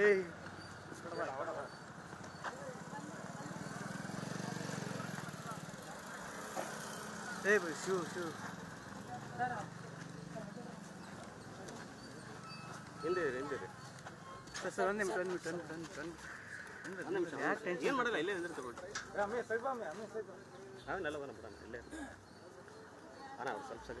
ಏಯ್ ಏಯ್ ಬೈ ಶಿವ್ ಶಿವ್ ಹಿಂದೆ ಇರಿ, ಹಿಂದೆ ಇರಿ. ಸರ್ ಸರ್ ಒಂದು ನಿಮಿಷ ಒಂದು ನಿಮಿಷ ಒಂದು ನಿಮಿಷ ಒಂದು ನಿಮಿಷ ಯಾಕೆ ಟೆನ್ಷನ್ ಏನ್ ಮಾಡಲ್ಲ ಇಲ್ಲೇ ನಿಂದ್ರೆ ತಗೊಳ್ಳಿ ನಾವೇನೆಲ್ಲ ಹೋಗೋಣ ಬಿಡೋಣ ಇಲ್ಲೇ ಅಣ್ಣ ಅವ್ರು ಸ್ವಲ್ಪ ಸರಿ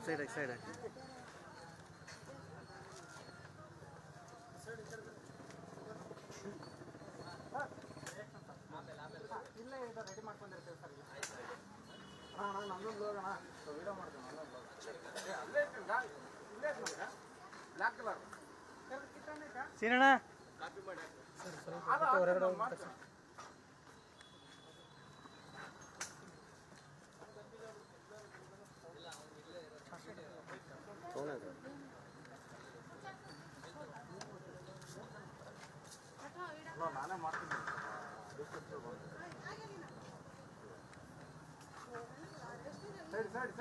ಸ್ವಲ್ಪ ಸೈಡ್ ಹಾಕಿ ಸೈಡ್ ಹಾಕಿ ಸೀನಣ್ಣ? ಅಮ್ಮ ಅಮ್ಮ ಸೈಡ್ ಅಣ್ಣ ಅಣ್ಣ ಅಣ್ಣ ಮಾಡಿ ಸರ್ 꺼내서. 엄마 나는 맡은 거. 몇개 들어가.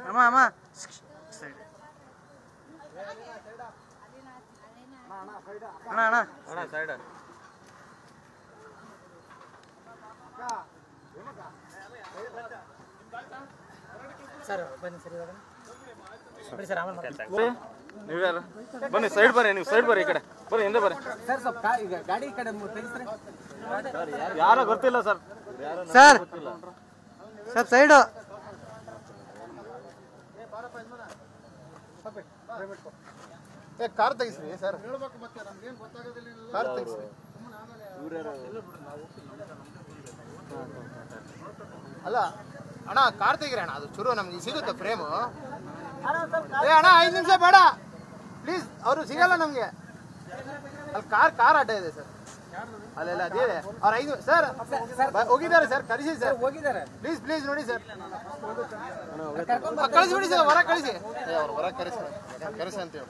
아마 아마. அண்ணா அண்ணா அண்ணா சைடு சார் பண்ணி சரி வரணும் ಯಾರು ಬನ್ನಿ ಸೈಡ್ ಬರ್ರಿ ನೀವು ಸೈಡ್ ಬರ್ರಿ ಈ ಕಡೆ. ಬರ್ರಿ ಹಿಂದೆ ಬರ್ರಿ ಸರ್ ಸ್ವಲ್ಪ ಈಗ ಗಾಡಿ ಈ ಕಡೆ ಮು- ತೆಗಿಸ್ರಿ. ಯಾರೋ ಗೊತ್ತಿಲ್ಲ ಸರ್. ಸರ್. Sir side. ಏ ಕಾರ್ ತೆಗಿಸ್ರಿ ಸರ್. ಕಾರ್ ತೆಗಿಸ್ರಿ. ಅಲ್ಲ ಅಣ್ಣ ಕಾರ್ ತೆಗಿರಿ ಅಣ್ಣ ಅದು ಚೂರು ನಮ್ಗೆ ಸಿಗುತ್ತೆ ಫ್ರೇಮು ಏ ಅಣ್ಣ ಐದು ನಿಮಿಷ ಬೇಡ. ಪ್ಲೀಸ್ ಅವರು ಸಿಗಲ್ಲ ನಮಗೆ. ಅಲ್ಲಿ ಕಾರ್ ಕಾರ್ ಅಡ್ಡ ಇದೆ ಸರ್. ಅಲ್ಲೆಲ್ಲ ಅದೇ ಅವ್ರ ಐದು ಸರ್ ಹೋಗಿದ್ದಾರೆ ಸರ್ ಕಳಿಸಿ ಸರ್. ಹೋಗಿದ್ದಾರೆ. ಪ್ಲೀಸ್ ಪ್ಲೀಸ್ ನೋಡಿ ಸರ್. ಕಳಿಸ್ಬಿಡಿ ಸರ್ ಹೊರ ಕಳಿಸಿ. ಅವ್ರು ಹೊರ ಕರೆಸಿ ಕರೆಸಿ ಅಂತ ಹೇಳಿ.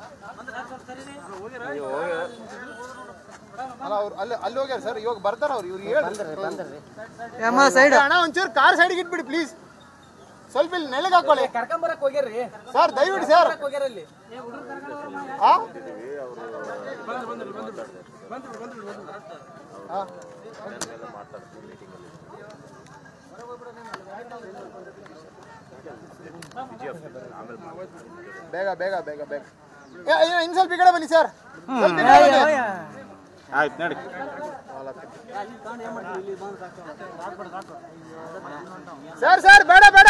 ಅಲ್ಲ ಅವ್ರು ಅಲ್ಲಿ ಅಲ್ಲಿ ಹೋಗ್ಯಾರ ಸರ್ ಇವಾಗ ಬರ್ತಾರ ಅವ್ರು ಇವ್ರು ಹೇಳಿ ಅಮ್ಮ ಸೈಡ್ ಅಣ್ಣ ಒಂಚೂರು ಕಾರ್ ಸೈಡ್ಗೆ ಇಟ್ಬಿಡಿ ಪ್ಲೀಸ್ ಸ್ವಲ್ಪ ಇಲ್ಲಿ ನೆಲಗೆ ಹಾಕೊಳ್ಳಿ ಕರ್ಕೊಂಬರಕ್ ಹೋಗ್ಯಾರ್ರಿ. ಸರ್ ದಯವಿಟ್ಟು ಸರ್? ಬೇಗ ಬೇಗ ಬೇಗ ಬೇಗ. ಇನ್ನು ಸ್ವಲ್ಪ ಈ ಕಡೆ ಬನ್ನಿ ಸರ್. ಸ್ವಲ್ಪ ಈ ಕಡೆ ಬನ್ನಿ. ಆಯ್ತು ನಡಿ. ಸರ್ ಸರ್ ಬೇಡ ಬೇಡ.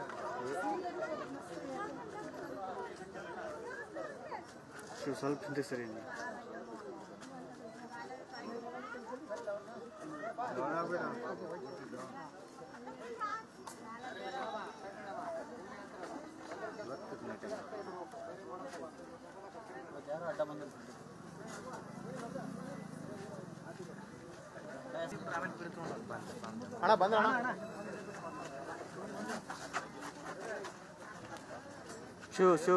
ಶೂ ಸ್ವಲ್ಪ ಹಿಂದೆ ಸರಿ ಅಣ್ಣ ಬಂದ್ರ ಅಣ್ಣ ಶೂ ಶೂ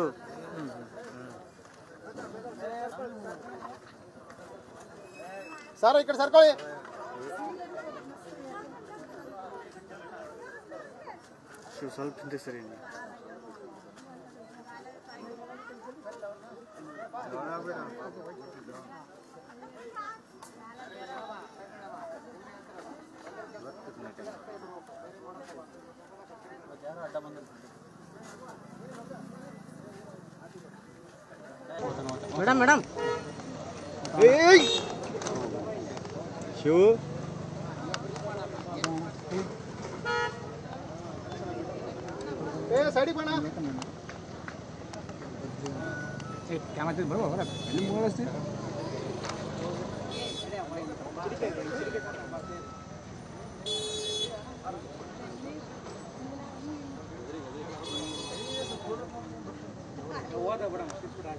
ಸರ್ ಈ सर इकडे सरकळे ಸ್ವಲ್ಪ ಹಿಂದೆ ಸರಿ ಅಡ್ಡ ಬಂದ మేడం మేడం శివు ఏ సైడ్ పడా ಕ್ಯಾಮ್ ಆಗ್ತದೆ ಬರ್ಬೋದು ಬರ ಎಲ್ಲಿ ಮೂವಸ್ತಿ Thank you. था बड़ा मुश्किल से डाल